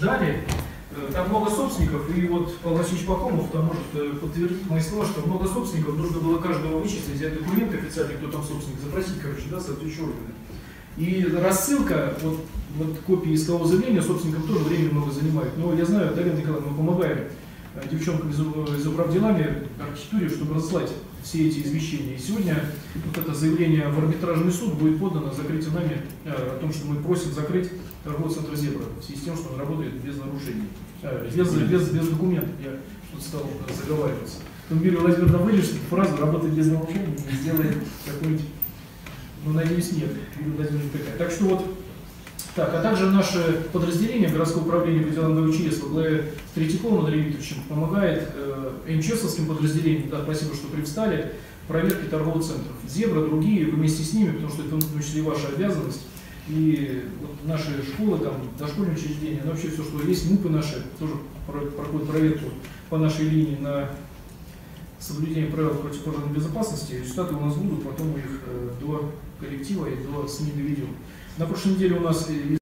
ждали. Э, Там много собственников, и вот Павел Васильевич Пахомов там может э, подтвердить мои слова, что много собственников, нужно было каждого вычислить, взять документы официальные, кто там собственник, запросить, короче, да, соответствующие органы. И рассылка, вот, вот копии искового заявления собственникам тоже времени много занимает. Но я знаю, Дарья Николаевна, мы помогаем э, девчонкам из, управделами архитектуре, чтобы разослать все эти извещения. И сегодня вот это заявление в арбитражный суд будет подано закрытие нами э, о том, что мы просим закрыть торговый центр «Зебра» в связи с тем, что он работает без нарушений, Э, без, без, без документов. Я что-то стал заговариваться. Там Юрий Владимировна вылежит фразу «работает без нарушений» и сделает какую-нибудь, ну, надеюсь, нет, Юрий Владимировна такая. Так что вот так, а также наше подразделение городского управления делам ГУЧС во главе с Третьяковым Андреем Викторовичем помогает э, МЧСовским подразделениям, да, спасибо, что привстали, проверки торговых центров. Зебра, другие, вместе с ними, потому что это в том числе и ваша обязанность. И вот наши школы, там, дошкольные учреждения, ну, вообще все, что есть, МУПы наши, тоже про- проходят проверку по нашей линии на соблюдение правил противопожарной безопасности. Результаты у нас будут, потом мы их э, коллектива и до СМИ доведем. На прошлой неделе у нас